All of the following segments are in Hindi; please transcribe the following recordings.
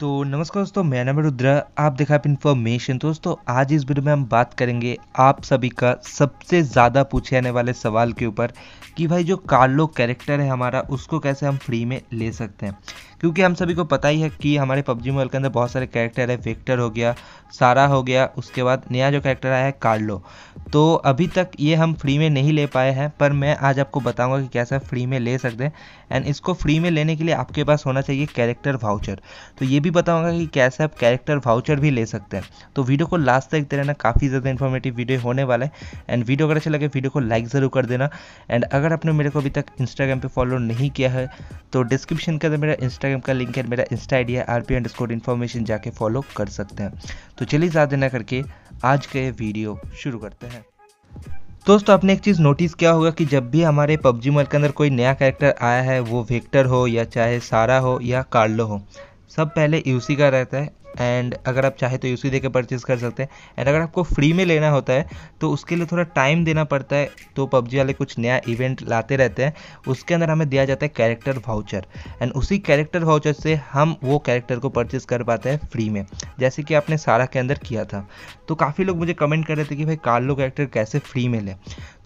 तो नमस्कार दोस्तों मैं नाम है रुद्रा। आप देखा आप इन्फॉर्मेशन दोस्तों, आज इस वीडियो में हम बात करेंगे आप सभी का सबसे ज़्यादा पूछे आने वाले सवाल के ऊपर कि भाई जो कार्लो कैरेक्टर है हमारा, उसको कैसे हम फ्री में ले सकते हैं। क्योंकि हम सभी को पता ही है कि हमारे पबजी मोबाइल के अंदर बहुत सारे कैरेक्टर है वेक्टर हो गया सारा हो गया, उसके बाद नया जो कैरेक्टर आया है कार्लो तो अभी तक ये हम फ्री में नहीं ले पाए हैं, पर मैं आज आपको बताऊँगा कि कैसे फ्री में ले सकते हैं। एंड इसको फ्री में लेने के लिए आपके पास होना चाहिए कैरेक्टर वाउचर तो ये भी बताऊँगा कि कैसे आप कैरेक्टर वाउचर भी ले सकते हैं। तो वीडियो को लास्ट तक देखते रहना, काफ़ी ज़्यादा इन्फॉर्मेटिव वीडियो होने वाला है। एंड वीडियो अगर अच्छा लगे वीडियो को लाइक ज़रूर कर देना। एंड अगर आपने मेरे को अभी तक इंस्टाग्राम पर फॉलो नहीं किया है तो डिस्क्रिप्शन के अंदर मेरा इंस्टाग्राम का लिंक है, मेरा इंस्टा आई डी है R P underscore information जाके फॉलो कर सकते हैं। तो चलिए ज़्यादा ना करके आज के वीडियो शुरू करते हैं। दोस्तों, आपने एक चीज़ नोटिस किया होगा कि जब भी हमारे पबजी मोबाइल के अंदर कोई नया कैरेक्टर आया है, वो वेक्टर हो या चाहे सारा हो या कार्लो हो, सब पहले यूसी का रहता है एंड अगर आप चाहे तो यूसी दे के परचेज़ कर सकते हैं। एंड अगर आपको फ्री में लेना होता है तो उसके लिए थोड़ा टाइम देना पड़ता है। तो पबजी वाले कुछ नया इवेंट लाते रहते हैं। उसके अंदर हमें दिया जाता है कैरेक्टर वाउचर एंड उसी कैरेक्टर वाउचर से हम वो कैरेक्टर को परचेज़ कर पाते हैं फ्री में। जैसे कि आपने सारा के अंदर किया था। तो काफ़ी लोग मुझे कमेंट कर रहे थे कि भाई कार्लो कैरेक्टर कैसे फ्री में ले।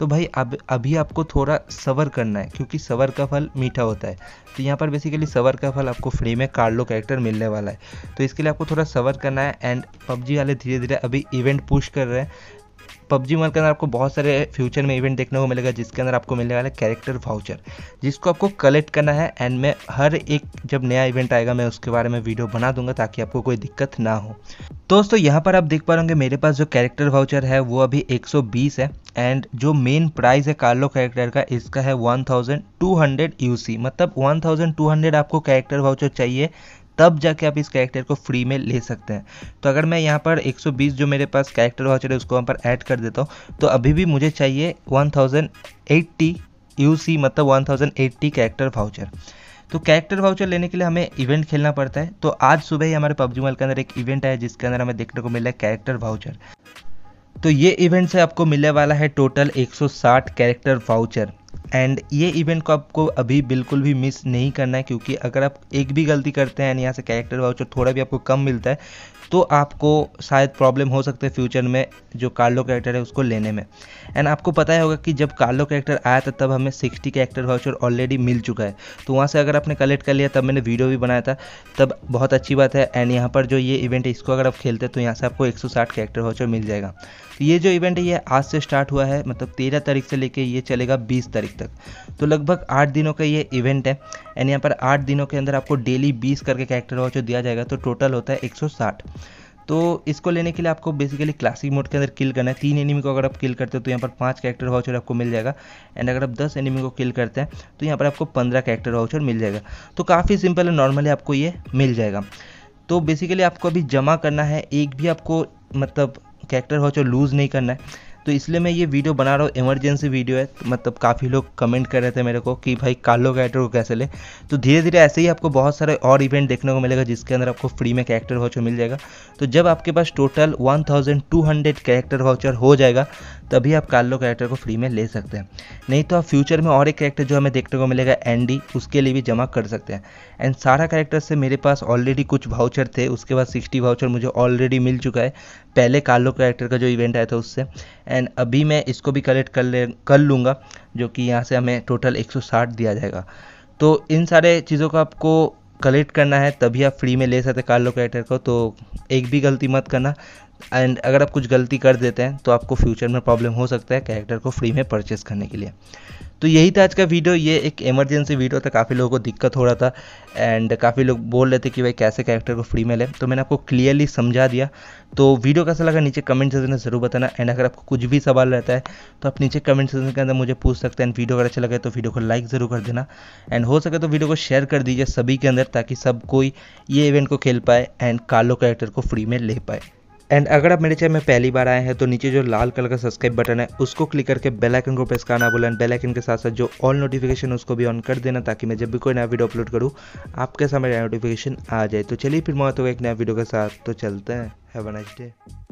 तो भाई अब, अभी आपको थोड़ा सवर करना है, क्योंकि सवर का फल मीठा होता है। तो यहाँ पर बेसिकली सवर का फल आपको फ्री में कार्लो कैरेक्टर मिलने वाला है। तो इसके लिए आपको थोड़ा सवर करना है एंड पबजी वाले धीरे धीरे अभी इवेंट पुश कर रहे हैं। पबजी मोबाइल के अंदर आपको बहुत सारे फ्यूचर में इवेंट देखने को मिलेगा, जिसके अंदर आपको मिलने वाला कैरेक्टर वाउचर जिसको आपको कलेक्ट करना है एंड मैं हर एक जब नया इवेंट आएगा, मैं उसके बारे में वीडियो बना दूँगा ताकि आपको कोई दिक्कत ना हो। दोस्तों, यहाँ पर आप देख पा रहे मेरे पास जो कैरेक्टर वाउचर है, वो अभी 120 है एंड जो मेन प्राइस है कार्लो कैरेक्टर का, इसका है 1200 यूसी मतलब 1200 आपको कैरेक्टर वाउचर चाहिए तब जाके आप इस कैरेक्टर को फ्री में ले सकते हैं। तो अगर मैं यहाँ पर 120 जो मेरे पास कैरेक्टर वाचर है, उसको वहाँ पर ऐड कर देता हूँ तो अभी भी मुझे चाहिए 1080 यूसी मतलब 1080 कैरेक्टर वाउचर तो कैरेक्टर वाउचर लेने के लिए हमें इवेंट खेलना पड़ता है। तो आज सुबह ही हमारे पबजी मोबाइल के अंदर एक इवेंट आया, जिसके अंदर हमें देखने को मिला है कैरेक्टर वाउचर तो ये इवेंट से आपको मिलने वाला है टोटल 160 कैरेक्टर वाउचर एंड ये इवेंट को आपको अभी बिल्कुल भी मिस नहीं करना है, क्योंकि अगर आप एक भी गलती करते हैं, यहाँ से कैरेक्टर वाउचर थोड़ा भी आपको कम मिलता है तो आपको शायद प्रॉब्लम हो सकते है फ्यूचर में जो कार्लो कैरेक्टर है उसको लेने में। एंड आपको पता ही होगा कि जब कार्लो कैरेक्टर आया था, तब हमें सिक्सटी कैरेक्टर वाउचर ऑलरेडी मिल चुका है। तो वहाँ से अगर आपने कलेक्ट कर लिया, तब मैंने वीडियो भी बनाया था, तब बहुत अच्छी बात है। एंड यहाँ पर जो ये इवेंट है, इसको अगर आप खेलते हैं तो यहाँ से आपको एक सौ साठ कैरेक्टर वाउचर मिल जाएगा। तो ये जो इवेंट है, ये आज से स्टार्ट हुआ है मतलब तेरह तारीख से लेके ये चलेगा बीस तारीख तो लगभग आठ दिनों का ये इवेंट है। एंड यहाँ पर आठ दिनों के अंदर आपको डेली बीस करके कैरेक्टर वाउचर दिया जाएगा तो टोटल होता है एक सौ साठ। तो इसको लेने के लिए आपको बेसिकली क्लासिक मोड के अंदर किल करना है। तीन एनिमी को अगर आप किल करते हो तो यहाँ पर पाँच कैरेक्टर वाउचर आपको मिल जाएगा। एंड अगर आप दस एनिमी को किल करते हैं तो यहाँ पर आपको पंद्रह कैरेक्टर वाउचर मिल जाएगा। तो काफ़ी सिंपल है नॉर्मली आपको ये मिल जाएगा। तो बेसिकली आपको अभी जमा करना है। एक भी आपको मतलब कैरेक्टर वाउचर लूज़ नहीं करना है। तो इसलिए मैं ये वीडियो बना रहा हूँ इमरजेंसी वीडियो है। तो मतलब काफ़ी लोग कमेंट कर रहे थे मेरे को कि भाई कार्लो कैरेक्टर को कैसे ले। तो धीरे धीरे ऐसे ही आपको बहुत सारे और इवेंट देखने को मिलेगा, जिसके अंदर आपको फ्री में कैरेक्टर वाउचर मिल जाएगा। तो जब आपके पास टोटल 1200 कैरेक्टर वाउचर हो जाएगा, तभी आप कार्लो कैरेक्टर को फ्री में ले सकते हैं। नहीं तो आप फ्यूचर में और एक कैरेक्टर जो हमें देखने को मिलेगा एंडी उसके लिए भी जमा कर सकते हैं। एंड सारा कैरेक्टर से मेरे पास ऑलरेडी कुछ वाउचर थे, उसके बाद सिक्सटी वाउचर मुझे ऑलरेडी मिल चुका है। पहले कार्लो कैरेक्टर का जो इवेंट आया था उससे। एंड अभी मैं इसको भी कलेक्ट कर ले, कर लूँगा, जो कि यहाँ से हमें टोटल 160 दिया जाएगा। तो इन सारे चीज़ों को आपको कलेक्ट करना है, तभी आप फ्री में ले सकते कार्लो कैरेक्टर को तो एक भी गलती मत करना। एंड अगर आप कुछ गलती कर देते हैं तो आपको फ्यूचर में प्रॉब्लम हो सकता है कैरेक्टर को फ्री में परचेस करने के लिए। तो यही था आज का वीडियो ये एक इमरजेंसी वीडियो था। काफ़ी लोगों को दिक्कत हो रहा था। एंड काफ़ी लोग बोल रहे थे कि भाई कैसे कैरेक्टर को फ्री में लें। तो मैंने आपको क्लियरली समझा दिया। तो वीडियो कैसा लगा नीचे कमेंट सेक्शन में ज़रूर बताना। एंड अगर आपको कुछ भी सवाल रहता है तो आप नीचे कमेंट सेक्शन के अंदर मुझे पूछ सकते हैं। एंड वीडियो अगर अच्छा लगे तो वीडियो को लाइक ज़रूर कर देना। एंड हो सके तो वीडियो को शेयर कर दीजिए सभी के अंदर, ताकि सब कोई ये इवेंट को खेल पाए। एंड कालो कैरेक्टर को फ्री में ले पाए। एंड अगर आप मेरे चैनल में पहली बार आए हैं तो नीचे जो लाल कलर का सब्सक्राइब बटन है, उसको क्लिक करके बेल आइकन को प्रेस करना बोला बेल आइकन के साथ साथ जो ऑल नोटिफिकेशन उसको भी ऑन कर देना, ताकि मैं जब भी कोई नया वीडियो अपलोड करूँ, आपके सामने नोटिफिकेशन आ जाए। तो चलिए, फिर मैं तो एक नया वीडियो के साथ। तो चलते हैं। Have a nice day